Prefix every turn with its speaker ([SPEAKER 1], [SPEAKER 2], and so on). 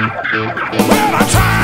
[SPEAKER 1] Well, I tried.